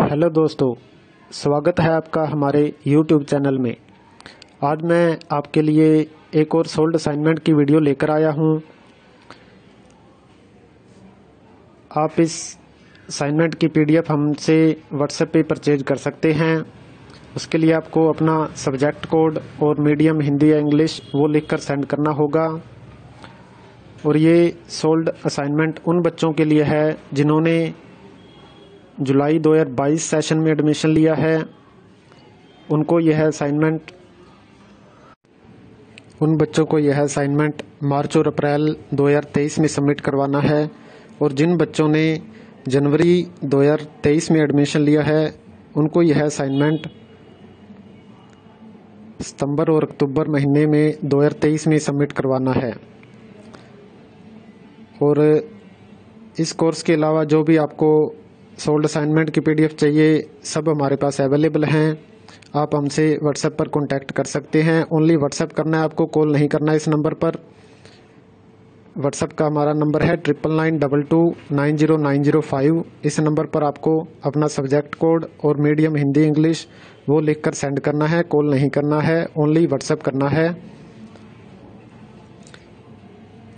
Hello दोस्तों, स्वागत है आपका हमारे यूट्यूब चैनल में। आज मैं आपके लिए एक और सोल्ड असाइनमेंट की वीडियो लेकर आया हूँ। आप इस असाइनमेंट की पीडीएफ हमसे व्हाट्सएप पे परचेज कर सकते हैं। उसके लिए आपको अपना सब्जेक्ट कोड और मीडियम हिंदी या इंग्लिश वो लिखकर सेंड करना होगा। और ये सोल्ड असाइनमेंट उन बच्चों के लिए है जिन्होंने जुलाई 2022 सेशन में एडमिशन लिया है। उनको यह असाइनमेंट उन बच्चों को यह असाइनमेंट मार्च और अप्रैल 2023 में सबमिट करवाना है और जिन बच्चों ने जनवरी 2023 में एडमिशन लिया है, उनको यह असाइनमेंट सितंबर और अक्टूबर महीने में 2023 में सबमिट करवाना है। और इस कोर्स के अलावा जो भी आपको सोल्ड असाइनमेंट की पीडीएफ चाहिए, सब हमारे पास अवेलेबल हैं। आप हमसे व्हाट्सएप पर कांटेक्ट कर सकते हैं। ओनली व्हाट्सएप करना है, आपको कॉल नहीं करना इस नंबर पर। व्हाट्सएप का हमारा नंबर है triple nine double two nine zero nine zero five इस नंबर पर आपको अपना सब्जेक्ट कोड और मीडियम हिंदी इंग्लिश वो लिखकर सेंड करना है कॉल नहीं करना है। ओनली व्हाट्सएप करना है।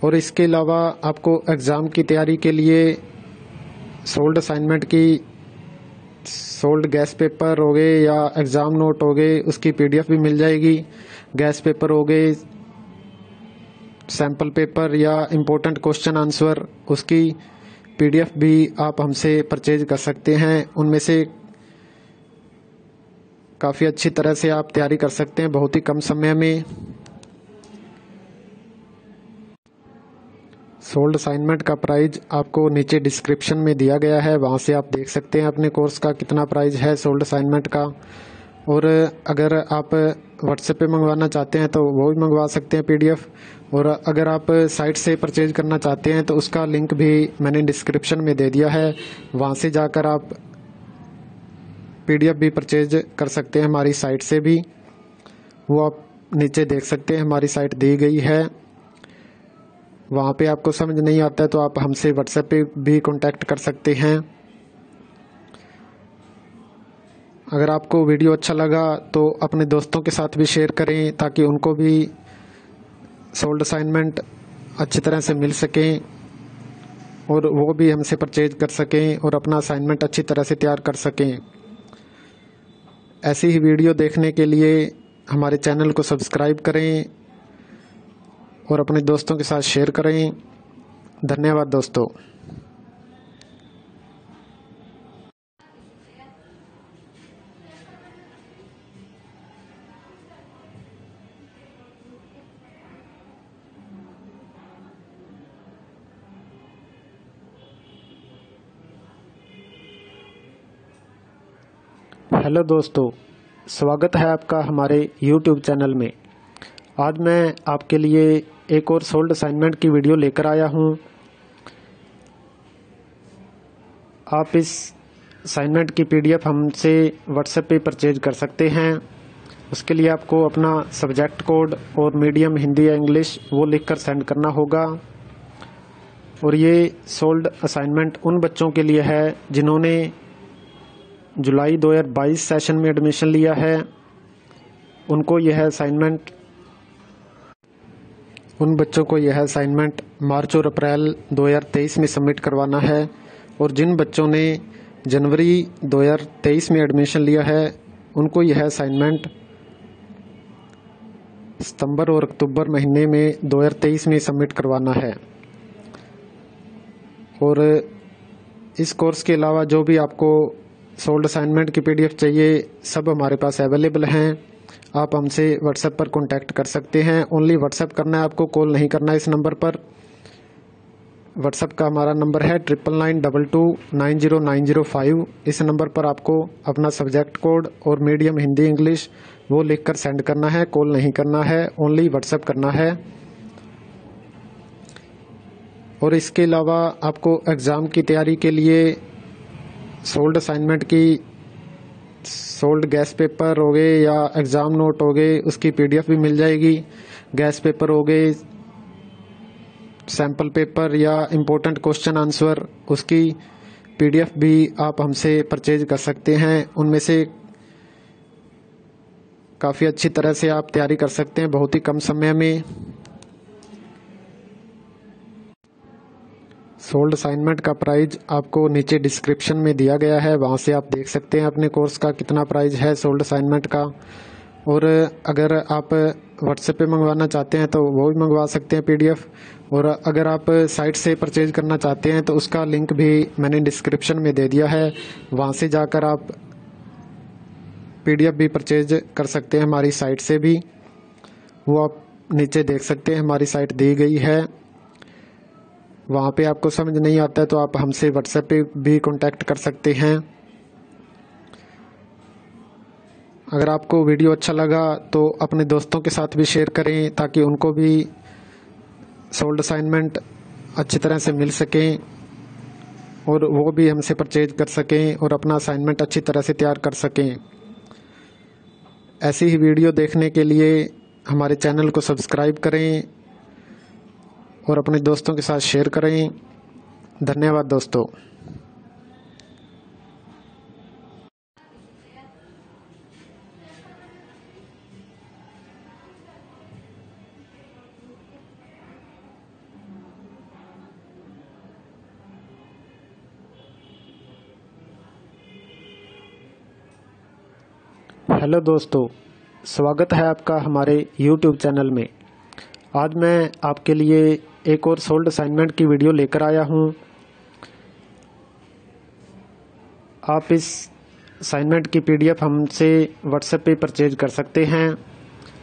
और इसके अलावा आपको एग्ज़ाम की तैयारी के लिए सोल्ड असाइनमेंट की सोल्ड गैस पेपर हो गए या एग्ज़ाम नोट हो गए, उसकी पीडीएफ भी मिल जाएगी। गैस पेपर हो गए सैंपल पेपर या इम्पोर्टेंट क्वेश्चन आंसर उसकी पीडीएफ भी आप हमसे परचेज कर सकते हैं। उनमें से काफ़ी अच्छी तरह से आप तैयारी कर सकते हैं, बहुत ही कम समय में। सोल्ड असाइनमेंट का प्राइस आपको नीचे डिस्क्रिप्शन में दिया गया है। वहाँ से आप देख सकते हैं अपने कोर्स का कितना प्राइस है सोल्ड असाइनमेंट का। और अगर आप व्हाट्सएप पे मंगवाना चाहते हैं तो वो भी मंगवा सकते हैं पीडीएफ और अगर आप साइट से परचेज करना चाहते हैं तो उसका लिंक भी मैंने डिस्क्रिप्शन में दे दिया है। वहाँ से जाकर आप पीडीएफ भी परचेज कर सकते हैं हमारी साइट से भी। वो आप नीचे देख सकते हैं हमारी साइट दी गई है। वहाँ पे आपको समझ नहीं आता है तो आप हमसे व्हाट्सएप पे भी कांटेक्ट कर सकते हैं। अगर आपको वीडियो अच्छा लगा तो अपने दोस्तों के साथ भी शेयर करें, ताकि उनको भी सोल्ड असाइनमेंट अच्छी तरह से मिल सकें, और वो भी हमसे परचेज कर सकें, और अपना असाइनमेंट अच्छी तरह से तैयार कर सकें। ऐसी ही वीडियो देखने के लिए हमारे चैनल को सब्सक्राइब करें। और अपने दोस्तों के साथ शेयर करें। धन्यवाद दोस्तों। हेलो दोस्तों, स्वागत है आपका हमारे यूट्यूब चैनल में। आज मैं आपके लिए एक और सोल्ड असाइनमेंट की वीडियो लेकर आया हूँ। आप इस असाइनमेंट की पीडीएफ हमसे व्हाट्सएप पे परचेज कर सकते हैं। उसके लिए आपको अपना सब्जेक्ट कोड और मीडियम हिंदी या इंग्लिश वो लिखकर सेंड करना होगा। और ये सोल्ड असाइनमेंट उन बच्चों के लिए है जिन्होंने जुलाई 2022 सेशन में एडमिशन लिया है। उनको यह असाइनमेंट उन बच्चों को यह असाइनमेंट मार्च और अप्रैल 2023 में सबमिट करवाना है और जिन बच्चों ने जनवरी 2023 में एडमिशन लिया है, उनको यह असाइनमेंट सितंबर और अक्टूबर महीने में 2023 में सबमिट करवाना है। और इस कोर्स के अलावा जो भी आपको सोल्ड असाइनमेंट की पीडीएफ चाहिए, सब हमारे पास अवेलेबल हैं। आप हमसे व्हाट्सएप पर कांटेक्ट कर सकते हैं। ओनली व्हाट्सएप करना है आपको कॉल नहीं करना इस नंबर पर। व्हाट्सएप का हमारा नंबर है triple nine double two nine zero nine zero five इस नंबर पर आपको अपना सब्जेक्ट कोड और मीडियम हिंदी इंग्लिश वो लिखकर सेंड करना है कॉल नहीं करना है। ओनली व्हाट्सएप करना है। और इसके अलावा आपको एग्ज़ाम की तैयारी के लिए सोल्ड असाइनमेंट की सोल्ड गैस पेपर हो गए या एग्ज़ाम नोट हो गए, उसकी पीडीएफ भी मिल जाएगी। गैस पेपर हो गए सैंपल पेपर या इम्पोर्टेंट क्वेश्चन आंसर उसकी पीडीएफ भी आप हमसे परचेज कर सकते हैं। उनमें से काफ़ी अच्छी तरह से आप तैयारी कर सकते हैं, बहुत ही कम समय में। सोल्ड असाइनमेंट का प्राइज आपको नीचे डिस्क्रिप्शन में दिया गया है, वहाँ से आप देख सकते हैं अपने कोर्स का कितना प्राइज है सोल्ड असाइनमेंट का। और अगर आप व्हाट्सएप पे मंगवाना चाहते हैं तो वो भी मंगवा सकते हैं पीडीएफ और अगर आप साइट से परचेज करना चाहते हैं तो उसका लिंक भी मैंने डिस्क्रिप्शन में दे दिया है। वहाँ से जाकर आप पीडीएफ भी परचेज कर सकते हैं हमारी साइट से भी। वो आप नीचे देख सकते हैं हमारी साइट दी गई है। वहाँ पे आपको समझ नहीं आता है तो आप हमसे व्हाट्सएप पे भी कांटेक्ट कर सकते हैं। अगर आपको वीडियो अच्छा लगा तो अपने दोस्तों के साथ भी शेयर करें, ताकि उनको भी सोल्ड असाइनमेंट अच्छी तरह से मिल सकें, और वो भी हमसे परचेज कर सकें, और अपना असाइनमेंट अच्छी तरह से तैयार कर सकें। ऐसी ही वीडियो देखने के लिए हमारे चैनल को सब्सक्राइब करें। और अपने दोस्तों के साथ शेयर करें। धन्यवाद दोस्तों। हेलो दोस्तों, स्वागत है आपका हमारे यूट्यूब चैनल में। आज मैं आपके लिए एक और सोल्ड असाइनमेंट की वीडियो लेकर आया हूँ। आप इस असाइनमेंट की पीडीएफ हमसे व्हाट्सएप पे परचेज कर सकते हैं।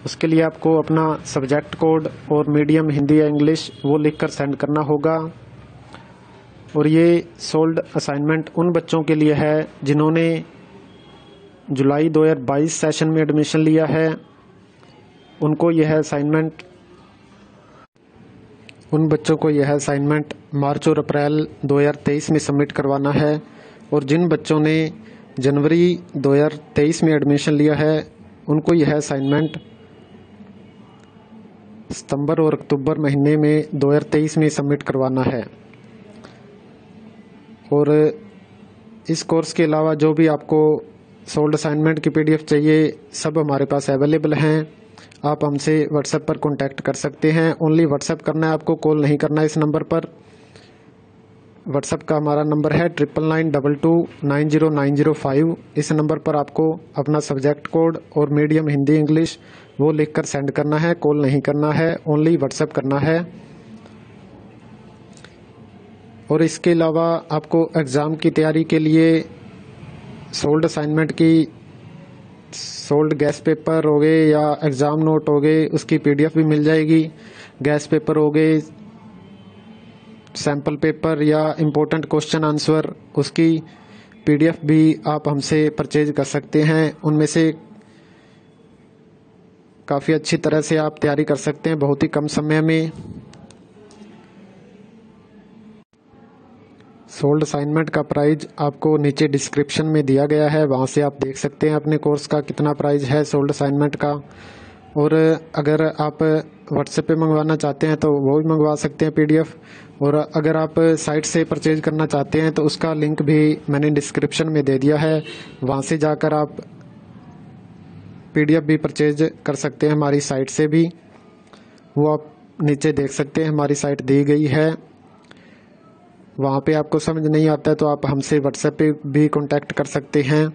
उसके लिए आपको अपना सब्जेक्ट कोड और मीडियम हिंदी या इंग्लिश वो लिखकर सेंड करना होगा। और ये सोल्ड असाइनमेंट उन बच्चों के लिए है जिन्होंने जुलाई 2022 सेशन में एडमिशन लिया है। उनको यह असाइनमेंट उन बच्चों को यह असाइनमेंट मार्च और अप्रैल 2023 में सबमिट करवाना है और जिन बच्चों ने जनवरी 2023 में एडमिशन लिया है, उनको यह असाइनमेंट सितंबर और अक्टूबर महीने में 2023 में सबमिट करवाना है। और इस कोर्स के अलावा जो भी आपको सोल्ड असाइनमेंट की पीडीएफ चाहिए, सब हमारे पास अवेलेबल हैं। आप हमसे व्हाट्सएप पर कांटेक्ट कर सकते हैं। ओनली व्हाट्सएप करना है, आपको कॉल नहीं करना है इस नंबर पर। व्हाट्सएप का हमारा नंबर है triple nine double two nine zero nine zero five इस नंबर पर आपको अपना सब्जेक्ट कोड और मीडियम हिंदी इंग्लिश वो लिखकर सेंड करना है कॉल नहीं करना है। ओनली व्हाट्सएप करना है। और इसके अलावा आपको एग्ज़ाम की तैयारी के लिए सोल्ड असाइनमेंट की सोल्ड गैस पेपर हो गए या एग्ज़ाम नोट हो गए, उसकी पीडीएफ भी मिल जाएगी। गैस पेपर हो गए सैंपल पेपर या इम्पोर्टेंट क्वेश्चन आंसर उसकी पीडीएफ भी आप हमसे परचेज कर सकते हैं। उनमें से काफ़ी अच्छी तरह से आप तैयारी कर सकते हैं, बहुत ही कम समय में। सोल्ड असाइनमेंट का प्राइज आपको नीचे डिस्क्रिप्शन में दिया गया है, वहाँ से आप देख सकते हैं अपने कोर्स का कितना प्राइस है सोल्ड असाइनमेंट का। और अगर आप व्हाट्सएप पे मंगवाना चाहते हैं तो वो भी मंगवा सकते हैं पीडीएफ और अगर आप साइट से परचेज करना चाहते हैं तो उसका लिंक भी मैंने डिस्क्रिप्शन में दे दिया है। वहाँ से जाकर आप पीडीएफ भी परचेज कर सकते हैं हमारी साइट से भी। वो आप नीचे देख सकते हैं, हमारी साइट दी गई है। वहाँ पे आपको समझ नहीं आता है तो आप हमसे व्हाट्सएप पे भी कांटेक्ट कर सकते हैं।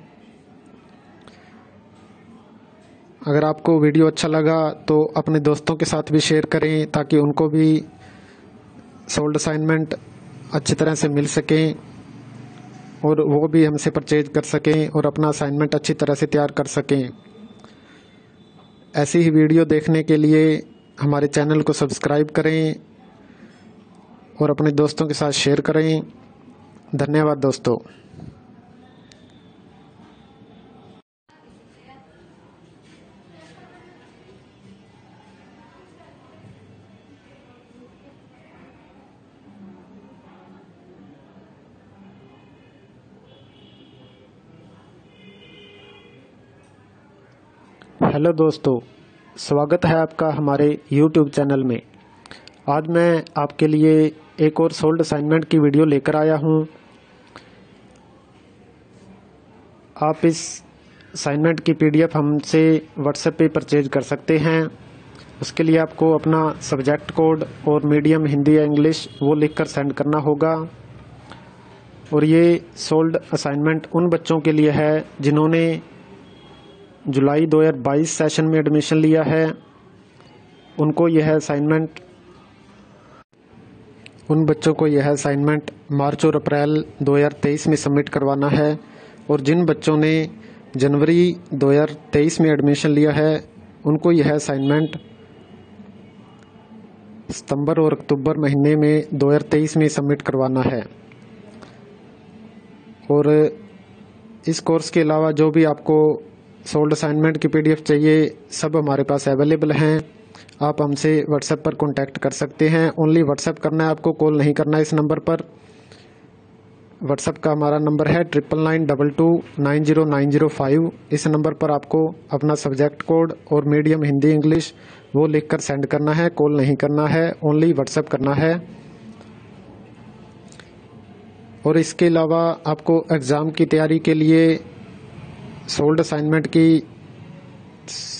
अगर आपको वीडियो अच्छा लगा तो अपने दोस्तों के साथ भी शेयर करें, ताकि उनको भी सोल्ड असाइनमेंट अच्छी तरह से मिल सकें, और वो भी हमसे परचेज कर सकें, और अपना असाइनमेंट अच्छी तरह से तैयार कर सकें। ऐसी ही वीडियो देखने के लिए हमारे चैनल को सब्सक्राइब करें। और अपने दोस्तों के साथ शेयर करें धन्यवाद दोस्तों। हेलो दोस्तों, स्वागत है आपका हमारे यूट्यूब चैनल में। आज मैं आपके लिए एक और सोल्ड असाइनमेंट की वीडियो लेकर आया हूँ। आप इस असाइनमेंट की पीडीएफ हमसे व्हाट्सएप पे परचेज कर सकते हैं। उसके लिए आपको अपना सब्जेक्ट कोड और मीडियम हिंदी या इंग्लिश वो लिखकर सेंड करना होगा। और ये सोल्ड असाइनमेंट उन बच्चों के लिए है जिन्होंने जुलाई 2022 सेशन में एडमिशन लिया है। उनको यह असाइनमेंट उन बच्चों को यह असाइनमेंट मार्च और अप्रैल 2023 में सबमिट करवाना है और जिन बच्चों ने जनवरी 2023 में एडमिशन लिया है, उनको यह असाइनमेंट सितंबर और अक्टूबर महीने में 2023 में सबमिट करवाना है। और इस कोर्स के अलावा जो भी आपको सोल्ड असाइनमेंट की पीडीएफ चाहिए, सब हमारे पास अवेलेबल हैं। आप हमसे व्हाट्सएप पर कॉन्टैक्ट कर सकते हैं। ओनली व्हाट्सएप करना है, आपको कॉल नहीं करना है इस नंबर पर। व्हाट्सएप का हमारा नंबर है triple nine double two nine zero nine zero five इस नंबर पर आपको अपना सब्जेक्ट कोड और मीडियम हिंदी इंग्लिश वो लिखकर सेंड करना है कॉल नहीं करना है। ओनली व्हाट्सएप करना है। और इसके अलावा आपको एग्ज़ाम की तैयारी के लिए सोल्ड असाइनमेंट की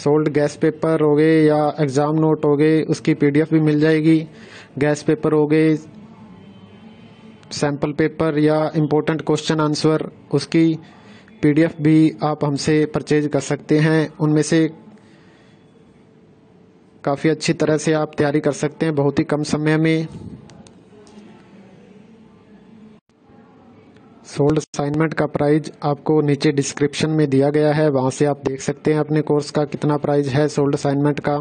सोल्ड गैस पेपर हो गए या एग्ज़ाम नोट हो गए, उसकी पीडीएफ भी मिल जाएगी। गैस पेपर हो गए सैंपल पेपर या इम्पोर्टेंट क्वेश्चन आंसर उसकी पीडीएफ भी आप हमसे परचेज कर सकते हैं। उनमें से काफ़ी अच्छी तरह से आप तैयारी कर सकते हैं, बहुत ही कम समय में। सोल्ड असाइनमेंट का प्राइस आपको नीचे डिस्क्रिप्शन में दिया गया है। वहाँ से आप देख सकते हैं अपने कोर्स का कितना प्राइस है सोल्ड असाइनमेंट का।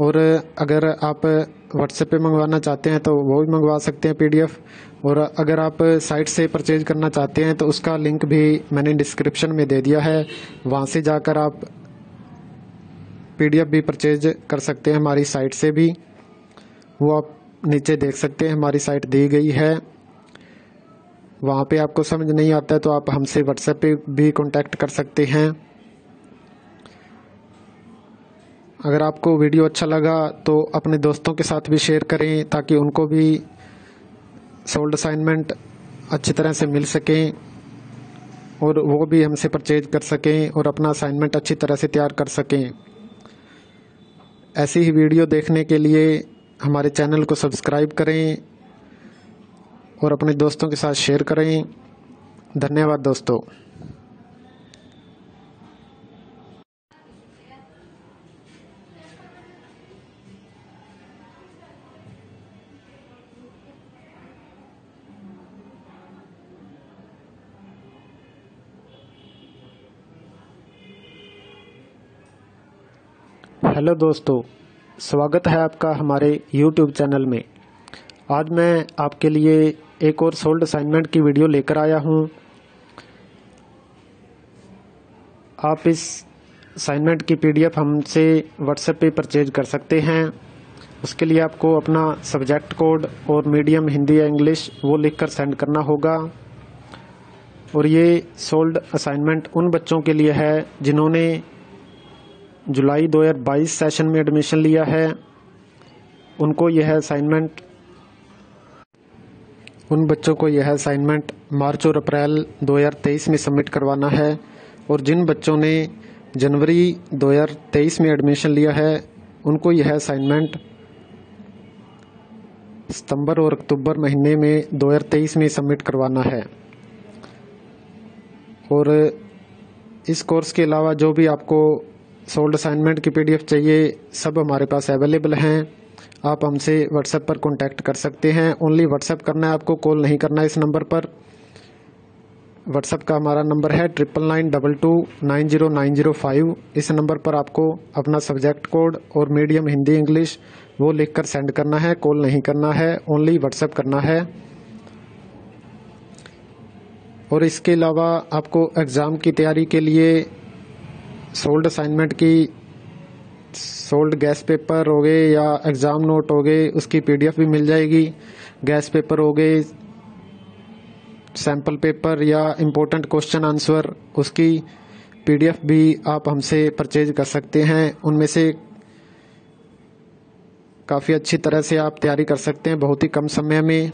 और अगर आप व्हाट्सएप पे मंगवाना चाहते हैं तो वो भी मंगवा सकते हैं पीडीएफ और अगर आप साइट से परचेज करना चाहते हैं तो उसका लिंक भी मैंने डिस्क्रिप्शन में दे दिया है। वहाँ से जाकर आप पीडीएफ भी परचेज कर सकते हैं हमारी साइट से भी। वो आप नीचे देख सकते हैं हमारी साइट दी गई है। वहाँ पे आपको समझ नहीं आता है तो आप हमसे व्हाट्सएप पे भी कांटेक्ट कर सकते हैं। अगर आपको वीडियो अच्छा लगा तो अपने दोस्तों के साथ भी शेयर करें, ताकि उनको भी सोल्ड असाइनमेंट अच्छी तरह से मिल सकें, और वो भी हमसे परचेज कर सकें, और अपना असाइनमेंट अच्छी तरह से तैयार कर सकें। ऐसी ही वीडियो देखने के लिए हमारे चैनल को सब्सक्राइब करें। और अपने दोस्तों के साथ शेयर करें। धन्यवाद दोस्तों। हेलो दोस्तों, स्वागत है आपका हमारे यूट्यूब चैनल में। आज मैं आपके लिए एक और सोल्ड असाइनमेंट की वीडियो लेकर आया हूँ। आप इस असाइनमेंट की पीडीएफ हमसे व्हाट्सएप पे परचेज कर सकते हैं। उसके लिए आपको अपना सब्जेक्ट कोड और मीडियम हिंदी या इंग्लिश वो लिखकर सेंड करना होगा। और ये सोल्ड असाइनमेंट उन बच्चों के लिए है जिन्होंने जुलाई 2022 सेशन में एडमिशन लिया है। उनको यह असाइनमेंट उन बच्चों को यह असाइनमेंट मार्च और अप्रैल 2023 में सबमिट करवाना है और जिन बच्चों ने जनवरी 2023 में एडमिशन लिया है, उनको यह असाइनमेंट सितंबर और अक्टूबर महीने में 2023 में सबमिट करवाना है। और इस कोर्स के अलावा जो भी आपको सोल्ड असाइनमेंट की पीडीएफ चाहिए, सब हमारे पास अवेलेबल हैं। आप हमसे व्हाट्सएप पर कांटेक्ट कर सकते हैं। ओनली व्हाट्सएप करना है आपको कॉल नहीं करना है इस नंबर पर। व्हाट्सएप का हमारा नंबर है triple nine double two nine zero nine zero five इस नंबर पर आपको अपना सब्जेक्ट कोड और मीडियम हिंदी इंग्लिश वो लिखकर सेंड करना है कॉल नहीं करना है। ओनली व्हाट्सएप करना है। और इसके अलावा आपको एग्ज़ाम की तैयारी के लिए सोल्ड असाइनमेंट की सोल्ड गैस पेपर हो गए या एग्ज़ाम नोट हो गए, उसकी पीडीएफ भी मिल जाएगी। गैस पेपर हो गए सैंपल पेपर या इम्पोर्टेंट क्वेश्चन आंसर उसकी पीडीएफ भी आप हमसे परचेज कर सकते हैं। उनमें से काफ़ी अच्छी तरह से आप तैयारी कर सकते हैं, बहुत ही कम समय में।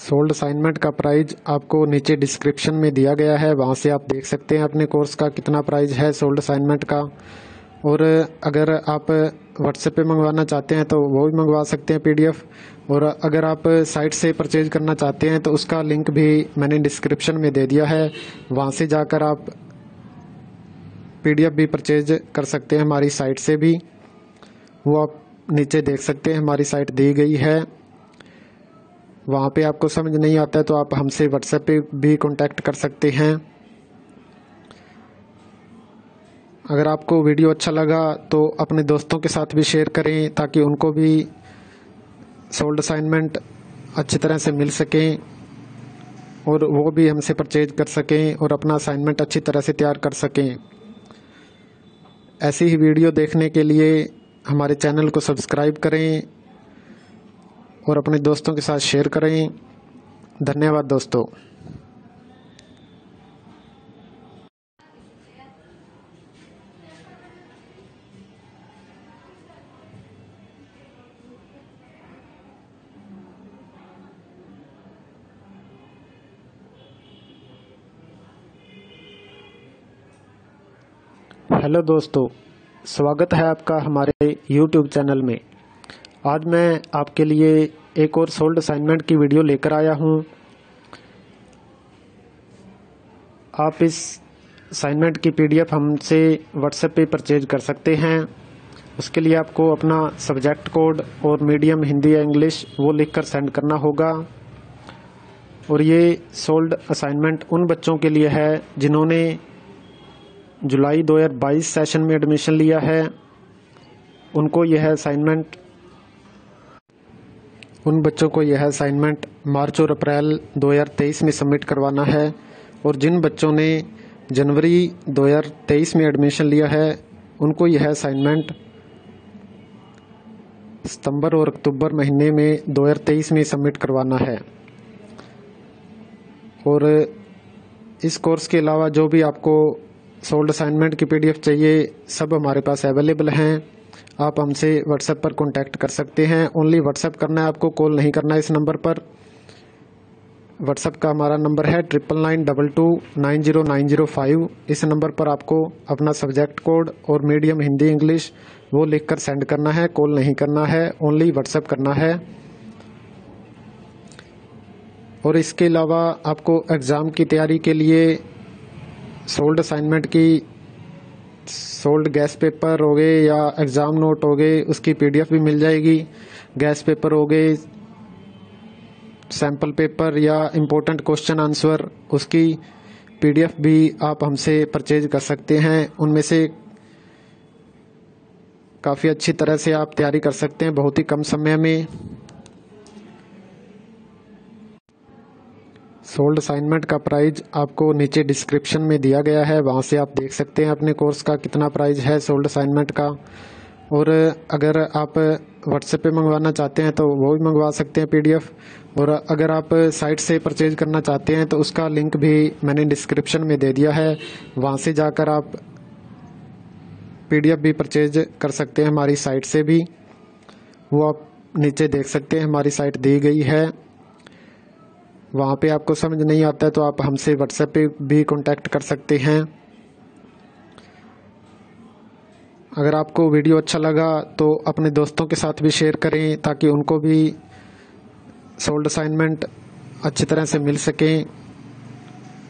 सोल्ड असाइनमेंट का प्राइज आपको नीचे डिस्क्रिप्शन में दिया गया है, वहाँ से आप देख सकते हैं अपने कोर्स का कितना प्राइज है सोल्ड असाइनमेंट का। और अगर आप व्हाट्सएप पे मंगवाना चाहते हैं तो वो भी मंगवा सकते हैं पीडीएफ और अगर आप साइट से परचेज करना चाहते हैं तो उसका लिंक भी मैंने डिस्क्रिप्शन में दे दिया है। वहाँ से जाकर आप पीडीएफ भी परचेज कर सकते हैं हमारी साइट से भी। वो आप नीचे देख सकते हैं हमारी साइट दी गई है। वहाँ पे आपको समझ नहीं आता है तो आप हमसे व्हाट्सएप पे भी कांटेक्ट कर सकते हैं। अगर आपको वीडियो अच्छा लगा तो अपने दोस्तों के साथ भी शेयर करें, ताकि उनको भी सोल्ड असाइनमेंट अच्छी तरह से मिल सकें, और वो भी हमसे परचेज कर सकें, और अपना असाइनमेंट अच्छी तरह से तैयार कर सकें। ऐसी ही वीडियो देखने के लिए हमारे चैनल को सब्सक्राइब करें। और अपने दोस्तों के साथ शेयर करें धन्यवाद दोस्तों। हेलो दोस्तों, स्वागत है आपका हमारे यूट्यूब चैनल में। आज मैं आपके लिए एक और सोल्ड असाइनमेंट की वीडियो लेकर आया हूँ। आप इस असाइनमेंट की पीडीएफ हमसे व्हाट्सएप पे परचेज कर सकते हैं। उसके लिए आपको अपना सब्जेक्ट कोड और मीडियम हिंदी या इंग्लिश वो लिखकर सेंड करना होगा। और ये सोल्ड असाइनमेंट उन बच्चों के लिए है जिन्होंने जुलाई 2022 सेशन में एडमिशन लिया है। उनको यह असाइनमेंट उन बच्चों को यह असाइनमेंट मार्च और अप्रैल 2023 में सबमिट करवाना है और जिन बच्चों ने जनवरी 2023 में एडमिशन लिया है, उनको यह असाइनमेंट सितंबर और अक्टूबर महीने में 2023 में सबमिट करवाना है। और इस कोर्स के अलावा जो भी आपको सोल्ड असाइनमेंट की पीडीएफ चाहिए, सब हमारे पास अवेलेबल हैं। आप हमसे व्हाट्सएप पर कांटेक्ट कर सकते हैं। ओनली व्हाट्सएप करना है आपको कॉल नहीं करना है इस नंबर पर। व्हाट्सएप का हमारा नंबर है triple nine double two nine zero nine zero five इस नंबर पर आपको अपना सब्जेक्ट कोड और मीडियम हिंदी इंग्लिश वो लिखकर सेंड करना है कॉल नहीं करना है। ओनली व्हाट्सएप करना है। और इसके अलावा आपको एग्ज़ाम की तैयारी के लिए सोल्ड असाइनमेंट की सोल्ड गैस पेपर हो गए या एग्ज़ाम नोट हो गए, उसकी पीडीएफ भी मिल जाएगी। गैस पेपर हो गए सैंपल पेपर या इम्पोर्टेंट क्वेश्चन आंसर उसकी पीडीएफ भी आप हमसे परचेज कर सकते हैं। उनमें से काफ़ी अच्छी तरह से आप तैयारी कर सकते हैं, बहुत ही कम समय में। सोल्ड असाइनमेंट का प्राइज आपको नीचे डिस्क्रिप्शन में दिया गया है। वहाँ से आप देख सकते हैं अपने कोर्स का कितना प्राइज है सोल्ड असाइनमेंट का। और अगर आप व्हाट्सएप पे मंगवाना चाहते हैं तो वो भी मंगवा सकते हैं पीडीएफ और अगर आप साइट से परचेज करना चाहते हैं तो उसका लिंक भी मैंने डिस्क्रिप्शन में दे दिया है। वहाँ से जाकर आप पीडीएफ भी परचेज कर सकते हैं हमारी साइट से भी। वो आप नीचे देख सकते हैं हमारी साइट दी गई है। वहाँ पे आपको समझ नहीं आता है तो आप हमसे व्हाट्सएप पे भी कांटेक्ट कर सकते हैं। अगर आपको वीडियो अच्छा लगा तो अपने दोस्तों के साथ भी शेयर करें, ताकि उनको भी सोल्ड असाइनमेंट अच्छी तरह से मिल सकें,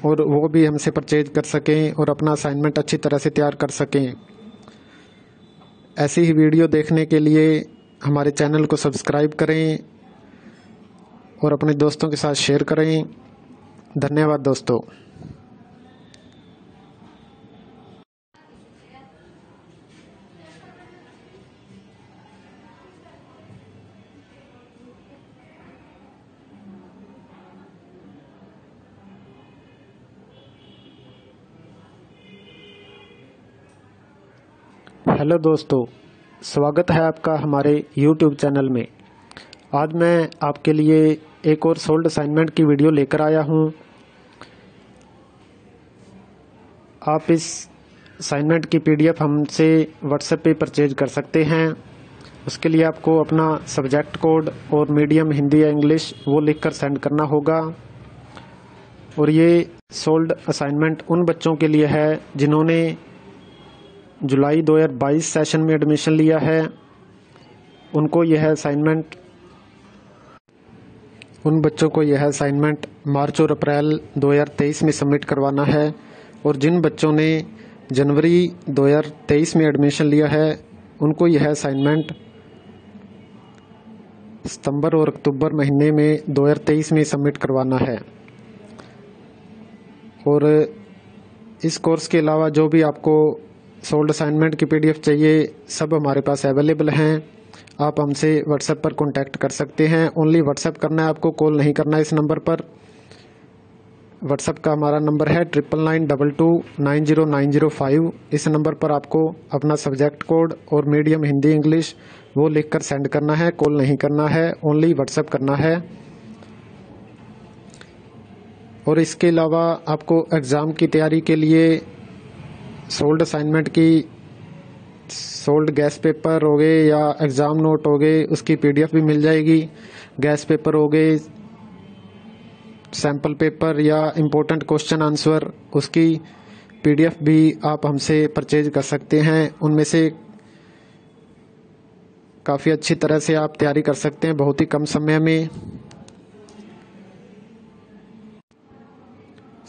और वो भी हमसे परचेज कर सकें, और अपना असाइनमेंट अच्छी तरह से तैयार कर सकें। ऐसी ही वीडियो देखने के लिए हमारे चैनल को सब्सक्राइब करें। और अपने दोस्तों के साथ शेयर करें। धन्यवाद दोस्तों। हेलो दोस्तों, स्वागत है आपका हमारे यूट्यूब चैनल में। आज मैं आपके लिए एक और सोल्ड असाइनमेंट की वीडियो लेकर आया हूँ। आप इस असाइनमेंट की पीडीएफ हमसे व्हाट्सएप पे परचेज कर सकते हैं। उसके लिए आपको अपना सब्जेक्ट कोड और मीडियम हिंदी या इंग्लिश वो लिखकर सेंड करना होगा। और ये सोल्ड असाइनमेंट उन बच्चों के लिए है जिन्होंने जुलाई 2022 सेशन में एडमिशन लिया है। उनको यह असाइनमेंट उन बच्चों को यह असाइनमेंट मार्च और अप्रैल 2023 में सबमिट करवाना है और जिन बच्चों ने जनवरी 2023 में एडमिशन लिया है, उनको यह असाइनमेंट सितंबर और अक्टूबर महीने में 2023 में सबमिट करवाना है। और इस कोर्स के अलावा जो भी आपको सोल्ड असाइनमेंट की पीडीएफ चाहिए, सब हमारे पास अवेलेबल हैं। आप हमसे व्हाट्सएप पर कांटेक्ट कर सकते हैं। ओनली व्हाट्सएप करना है आपको कॉल नहीं करना है इस नंबर पर। व्हाट्सएप का हमारा नंबर है triple nine double two nine zero nine zero five इस नंबर पर आपको अपना सब्जेक्ट कोड और मीडियम हिंदी इंग्लिश वो लिखकर सेंड करना है कॉल नहीं करना है। ओनली व्हाट्सएप करना है। और इसके अलावा आपको एग्ज़ाम की तैयारी के लिए सोल्ड असाइनमेंट की सोल्ड गैस पेपर हो गए या एग्ज़ाम नोट हो गए, उसकी पीडीएफ भी मिल जाएगी। गैस पेपर हो गए सैंपल पेपर या इम्पोर्टेंट क्वेश्चन आंसर उसकी पीडीएफ भी आप हमसे परचेज कर सकते हैं। उनमें से काफ़ी अच्छी तरह से आप तैयारी कर सकते हैं, बहुत ही कम समय में।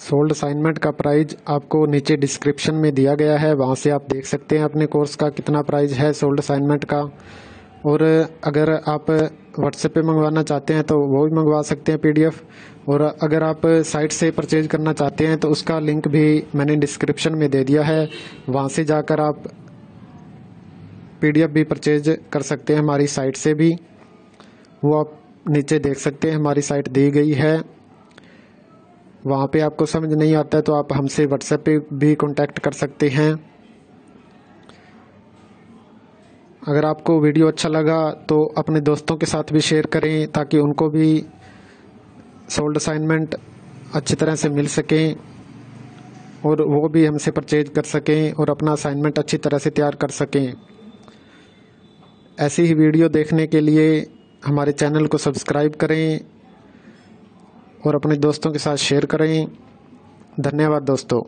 सोल्ड असाइनमेंट का प्राइस आपको नीचे डिस्क्रिप्शन में दिया गया है, वहाँ से आप देख सकते हैं अपने कोर्स का कितना प्राइस है सोल्ड असाइनमेंट का। और अगर आप व्हाट्सएप पे मंगवाना चाहते हैं तो वो भी मंगवा सकते हैं पीडीएफ और अगर आप साइट से परचेज करना चाहते हैं तो उसका लिंक भी मैंने डिस्क्रिप्शन में दे दिया है। वहाँ से जाकर आप पीडीएफ भी परचेज कर सकते हैं हमारी साइट से भी। वो आप नीचे देख सकते हैं हमारी साइट दी गई है। वहाँ पे आपको समझ नहीं आता है तो आप हमसे व्हाट्सएप पे भी कांटेक्ट कर सकते हैं। अगर आपको वीडियो अच्छा लगा तो अपने दोस्तों के साथ भी शेयर करें, ताकि उनको भी सोल्ड असाइनमेंट अच्छी तरह से मिल सकें, और वो भी हमसे परचेज कर सकें, और अपना असाइनमेंट अच्छी तरह से तैयार कर सकें। ऐसी ही वीडियो देखने के लिए हमारे चैनल को सब्सक्राइब करें। और अपने दोस्तों के साथ शेयर करें। धन्यवाद दोस्तों।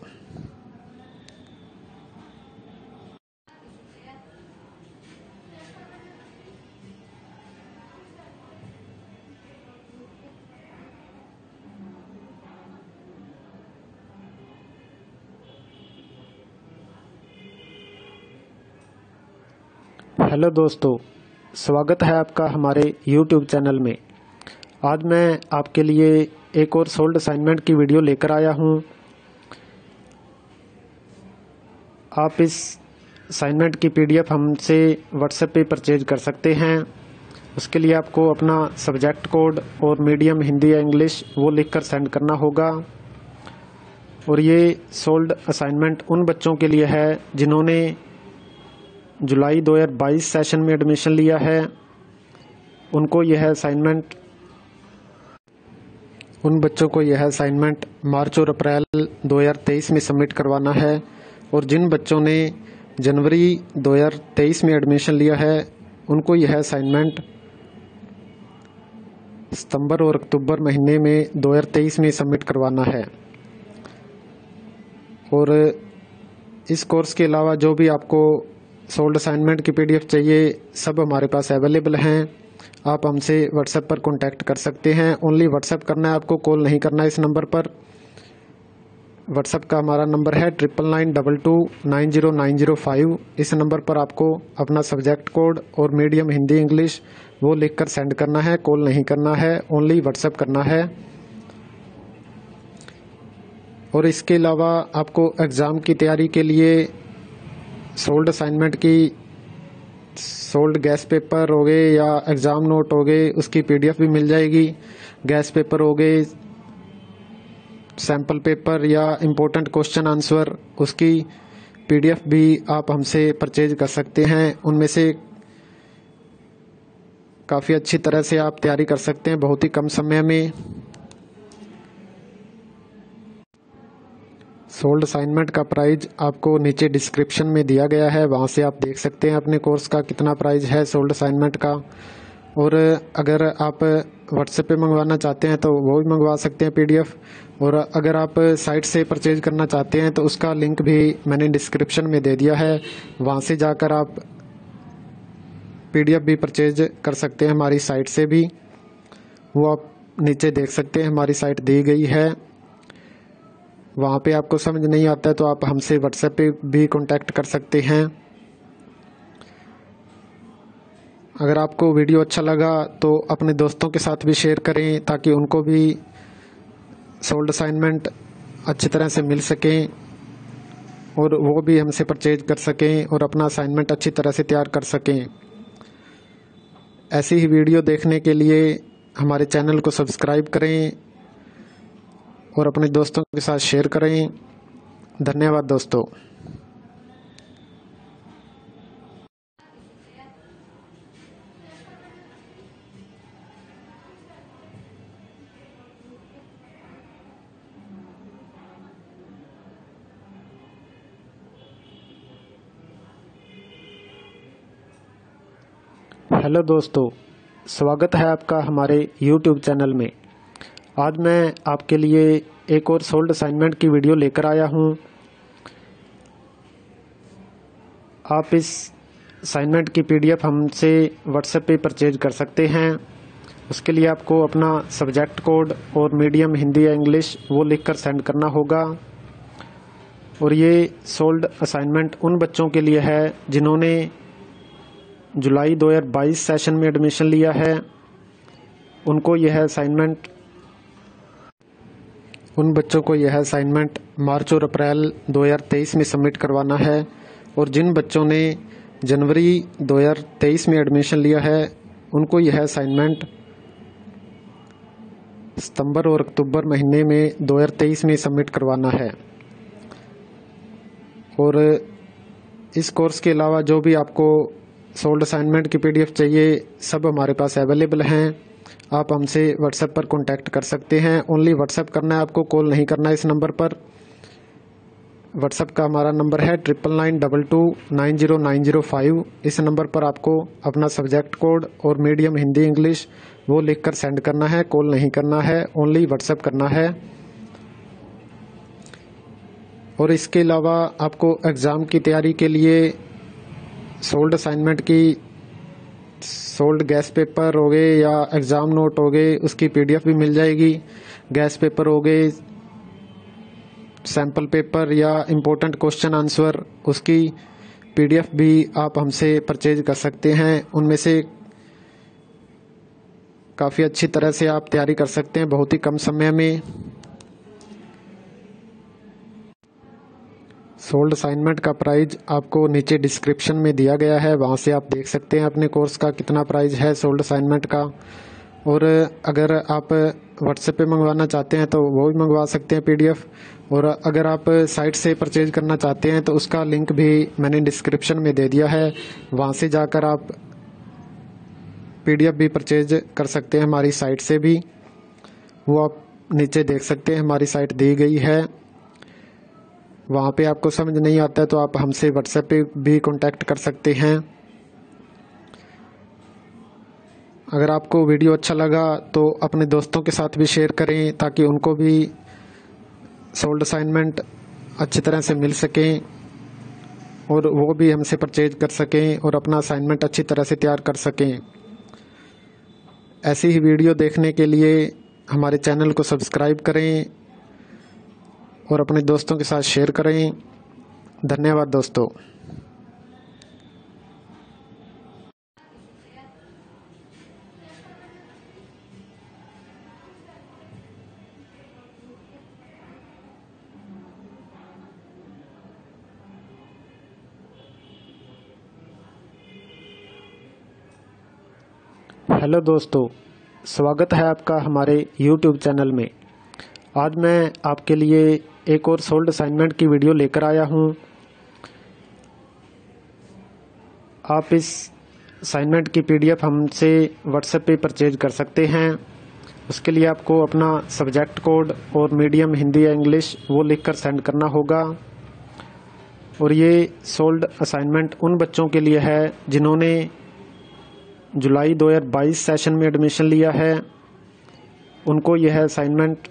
हेलो दोस्तों, स्वागत है आपका हमारे YouTube चैनल में। आज मैं आपके लिए एक और सोल्ड असाइनमेंट की वीडियो लेकर आया हूँ। आप इस असाइनमेंट की पीडीएफ हमसे व्हाट्सएप पे परचेज कर सकते हैं। उसके लिए आपको अपना सब्जेक्ट कोड और मीडियम हिंदी या इंग्लिश वो लिखकर सेंड करना होगा। और ये सोल्ड असाइनमेंट उन बच्चों के लिए है जिन्होंने जुलाई 2022 सेशन में एडमिशन लिया है। उनको यह असाइनमेंट उन बच्चों को यह असाइनमेंट मार्च और अप्रैल 2023 में सबमिट करवाना है और जिन बच्चों ने जनवरी 2023 में एडमिशन लिया है, उनको यह असाइनमेंट सितंबर और अक्टूबर महीने में 2023 में सबमिट करवाना है। और इस कोर्स के अलावा जो भी आपको सोल्ड असाइनमेंट की पीडीएफ चाहिए, सब हमारे पास अवेलेबल हैं। आप हमसे व्हाट्सएप पर कांटेक्ट कर सकते हैं। ओनली व्हाट्सएप करना है आपको कॉल नहीं करना इस नंबर पर। व्हाट्सएप का हमारा नंबर है triple nine double two nine zero nine zero five इस नंबर पर आपको अपना सब्जेक्ट कोड और मीडियम हिंदी इंग्लिश वो लिखकर सेंड करना है कॉल नहीं करना है। ओनली व्हाट्सएप करना है। और इसके अलावा आपको एग्ज़ाम की तैयारी के लिए सोल्ड असाइनमेंट की सोल्ड गैस पेपर हो गए या एग्ज़ाम नोट हो गए, उसकी पीडीएफ भी मिल जाएगी। गैस पेपर हो गए सैंपल पेपर या इम्पोर्टेंट क्वेश्चन आंसर उसकी पीडीएफ भी आप हमसे परचेज कर सकते हैं। उनमें से काफ़ी अच्छी तरह से आप तैयारी कर सकते हैं, बहुत ही कम समय में। सोल्ड असाइनमेंट का प्राइज आपको नीचे डिस्क्रिप्शन में दिया गया है, वहाँ से आप देख सकते हैं अपने कोर्स का कितना प्राइस है सोल्ड असाइनमेंट का। और अगर आप व्हाट्सएप पे मंगवाना चाहते हैं तो वो भी मंगवा सकते हैं पीडीएफ और अगर आप साइट से परचेज करना चाहते हैं तो उसका लिंक भी मैंने डिस्क्रिप्शन में दे दिया है। वहाँ से जाकर आप पीडीएफ भी परचेज कर सकते हैं हमारी साइट से भी। वो आप नीचे देख सकते हैं हमारी साइट दी गई है। वहाँ पे आपको समझ नहीं आता है तो आप हमसे व्हाट्सएप पे भी कांटेक्ट कर सकते हैं। अगर आपको वीडियो अच्छा लगा तो अपने दोस्तों के साथ भी शेयर करें, ताकि उनको भी सोल्ड असाइनमेंट अच्छी तरह से मिल सकें, और वो भी हमसे परचेज कर सकें, और अपना असाइनमेंट अच्छी तरह से तैयार कर सकें। ऐसी ही वीडियो देखने के लिए हमारे चैनल को सब्सक्राइब करें। और अपने दोस्तों के साथ शेयर करें। धन्यवाद दोस्तों। हेलो दोस्तों, स्वागत है आपका हमारे यूट्यूब चैनल में। आज मैं आपके लिए एक और सोल्ड असाइनमेंट की वीडियो लेकर आया हूँ। आप इस असाइनमेंट की पीडीएफ हमसे व्हाट्सएप पे परचेज कर सकते हैं। उसके लिए आपको अपना सब्जेक्ट कोड और मीडियम हिंदी या इंग्लिश वो लिखकर सेंड करना होगा। और ये सोल्ड असाइनमेंट उन बच्चों के लिए है जिन्होंने जुलाई 2022 सेशन में एडमिशन लिया है। उनको यह असाइनमेंट उन बच्चों को यह असाइनमेंट मार्च और अप्रैल 2023 में सबमिट करवाना है और जिन बच्चों ने जनवरी 2023 में एडमिशन लिया है, उनको यह असाइनमेंट सितंबर और अक्टूबर महीने में 2023 में सबमिट करवाना है। और इस कोर्स के अलावा जो भी आपको सोल्ड असाइनमेंट की पीडीएफ चाहिए, सब हमारे पास अवेलेबल हैं। आप हमसे व्हाट्सएप पर कांटेक्ट कर सकते हैं। ओनली व्हाट्सएप करना है आपको कॉल नहीं करना है इस नंबर पर। व्हाट्सएप का हमारा नंबर है triple nine double two nine zero nine zero five इस नंबर पर आपको अपना सब्जेक्ट कोड और मीडियम हिंदी इंग्लिश वो लिखकर सेंड करना है कॉल नहीं करना है। ओनली व्हाट्सएप करना है। और इसके अलावा आपको एग्ज़ाम की तैयारी के लिए सोल्ड असाइनमेंट की सोल्ड गैस पेपर हो गए या एग्ज़ाम नोट हो गए, उसकी पीडीएफ भी मिल जाएगी। गैस पेपर हो गए सैंपल पेपर या इम्पोर्टेंट क्वेश्चन आंसर उसकी पीडीएफ भी आप हमसे परचेज कर सकते हैं। उनमें से काफ़ी अच्छी तरह से आप तैयारी कर सकते हैं, बहुत ही कम समय में। सोल्ड असाइनमेंट का प्राइस आपको नीचे डिस्क्रिप्शन में दिया गया है, वहाँ से आप देख सकते हैं अपने कोर्स का कितना प्राइस है सोल्ड असाइनमेंट का। और अगर आप व्हाट्सएप पे मंगवाना चाहते हैं तो वो भी मंगवा सकते हैं पीडीएफ और अगर आप साइट से परचेज करना चाहते हैं तो उसका लिंक भी मैंने डिस्क्रिप्शन में दे दिया है। वहाँ से जाकर आप पीडीएफ भी परचेज कर सकते हैं हमारी साइट से भी। वो आप नीचे देख सकते हैं हमारी साइट दी गई है। वहाँ पे आपको समझ नहीं आता है तो आप हमसे व्हाट्सएप पे भी कांटेक्ट कर सकते हैं। अगर आपको वीडियो अच्छा लगा तो अपने दोस्तों के साथ भी शेयर करें, ताकि उनको भी सोल्ड असाइनमेंट अच्छी तरह से मिल सकें, और वो भी हमसे परचेज कर सकें, और अपना असाइनमेंट अच्छी तरह से तैयार कर सकें। ऐसी ही वीडियो देखने के लिए हमारे चैनल को सब्सक्राइब करें। और अपने दोस्तों के साथ शेयर करें। धन्यवाद दोस्तों। हेलो दोस्तों, स्वागत है आपका हमारे यूट्यूब चैनल में। आज मैं आपके लिए एक और सोल्ड असाइनमेंट की वीडियो लेकर आया हूँ। आप इस असाइनमेंट की पीडीएफ हमसे व्हाट्सएप पे परचेज कर सकते हैं। उसके लिए आपको अपना सब्जेक्ट कोड और मीडियम हिंदी या इंग्लिश वो लिखकर सेंड करना होगा। और ये सोल्ड असाइनमेंट उन बच्चों के लिए है जिन्होंने जुलाई 2022 सेशन में एडमिशन लिया है। उनको यह असाइनमेंट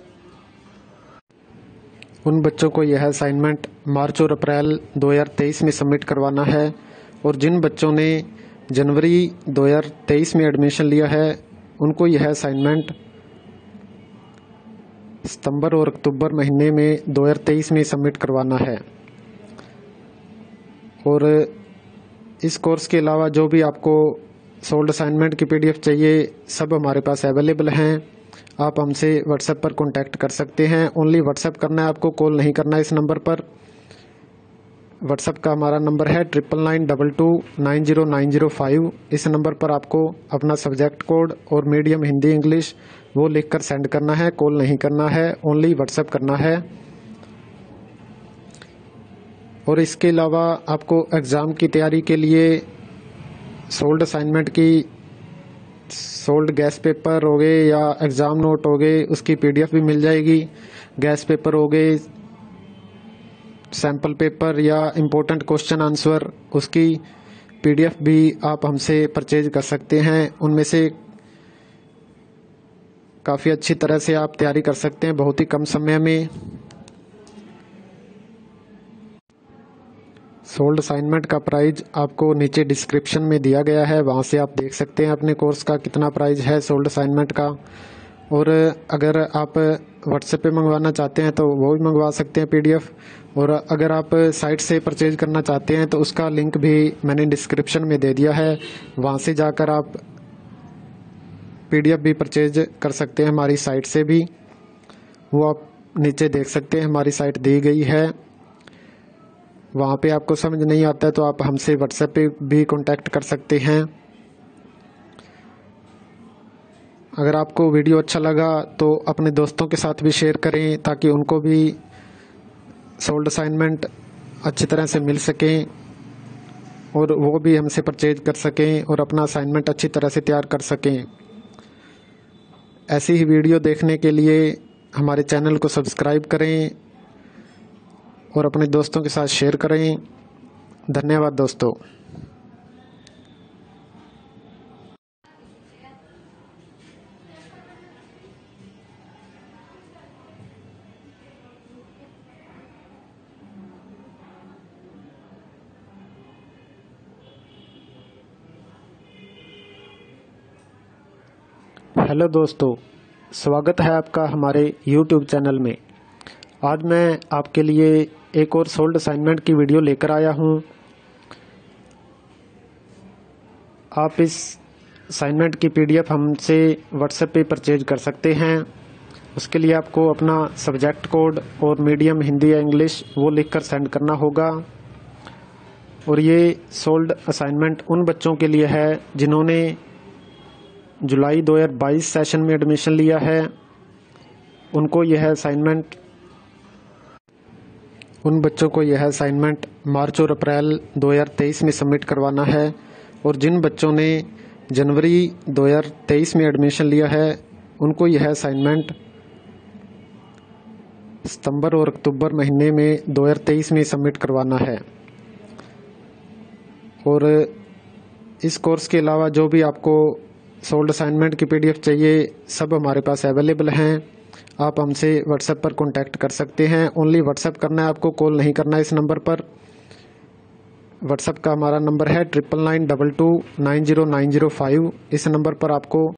उन बच्चों को यह असाइनमेंट मार्च और अप्रैल 2023 में सबमिट करवाना है और जिन बच्चों ने जनवरी 2023 में एडमिशन लिया है, उनको यह असाइनमेंट सितंबर और अक्टूबर महीने में 2023 में सबमिट करवाना है। और इस कोर्स के अलावा जो भी आपको सोल्ड असाइनमेंट की पीडीएफ चाहिए, सब हमारे पास अवेलेबल हैं। आप हमसे व्हाट्सएप पर कांटेक्ट कर सकते हैं। ओनली व्हाट्सएप करना है, आपको कॉल नहीं करना इस नंबर पर। व्हाट्सएप का हमारा नंबर है triple nine double two nine zero nine zero five इस नंबर पर आपको अपना सब्जेक्ट कोड और मीडियम हिंदी इंग्लिश वो लिखकर सेंड करना है कॉल नहीं करना है। ओनली व्हाट्सएप करना है। और इसके अलावा आपको एग्ज़ाम की तैयारी के लिए सोल्ड असाइनमेंट की सोल्ड गैस पेपर हो गए या एग्ज़ाम नोट हो गए, उसकी पीडीएफ भी मिल जाएगी। गैस पेपर हो गए सैंपल पेपर या इम्पोर्टेंट क्वेश्चन आंसर उसकी पीडीएफ भी आप हमसे परचेज कर सकते हैं। उनमें से काफ़ी अच्छी तरह से आप तैयारी कर सकते हैं, बहुत ही कम समय में। सोल्ड असाइनमेंट का प्राइस आपको नीचे डिस्क्रिप्शन में दिया गया है। वहाँ से आप देख सकते हैं अपने कोर्स का कितना प्राइस है सोल्ड असाइनमेंट का। और अगर आप व्हाट्सएप पे मंगवाना चाहते हैं तो वो भी मंगवा सकते हैं पीडीएफ और अगर आप साइट से परचेज करना चाहते हैं तो उसका लिंक भी मैंने डिस्क्रिप्शन में दे दिया है। वहाँ से जाकर आप पीडीएफ भी परचेज कर सकते हैं हमारी साइट से भी। वो आप नीचे देख सकते हैं हमारी साइट दी गई है। वहाँ पे आपको समझ नहीं आता है तो आप हमसे व्हाट्सएप पे भी कांटेक्ट कर सकते हैं। अगर आपको वीडियो अच्छा लगा तो अपने दोस्तों के साथ भी शेयर करें, ताकि उनको भी सोल्ड असाइनमेंट अच्छी तरह से मिल सकें, और वो भी हमसे परचेज कर सकें, और अपना असाइनमेंट अच्छी तरह से तैयार कर सकें। ऐसी ही वीडियो देखने के लिए हमारे चैनल को सब्सक्राइब करें। और अपने दोस्तों के साथ शेयर करें। धन्यवाद दोस्तों। हेलो दोस्तों, स्वागत है आपका हमारे यूट्यूब चैनल में। आज मैं आपके लिए एक और सोल्ड असाइनमेंट की वीडियो लेकर आया हूँ। आप इस असाइनमेंट की पीडीएफ हमसे व्हाट्सएप पे परचेज कर सकते हैं। उसके लिए आपको अपना सब्जेक्ट कोड और मीडियम हिंदी या इंग्लिश वो लिखकर सेंड करना होगा। और ये सोल्ड असाइनमेंट उन बच्चों के लिए है जिन्होंने जुलाई 2022 सेशन में एडमिशन लिया है। उनको यह असाइनमेंट उन बच्चों को यह असाइनमेंट मार्च और अप्रैल 2023 में सबमिट करवाना है और जिन बच्चों ने जनवरी 2023 में एडमिशन लिया है, उनको यह असाइनमेंट सितंबर और अक्टूबर महीने में 2023 में सबमिट करवाना है। और इस कोर्स के अलावा जो भी आपको सोल्ड असाइनमेंट की पीडीएफ चाहिए, सब हमारे पास अवेलेबल हैं। आप हमसे व्हाट्सएप पर कॉन्टैक्ट कर सकते हैं। ओनली व्हाट्सएप करना है, आपको कॉल नहीं करना है इस नंबर पर। व्हाट्सएप का हमारा नंबर है triple nine double two nine zero nine zero five इस नंबर पर आपको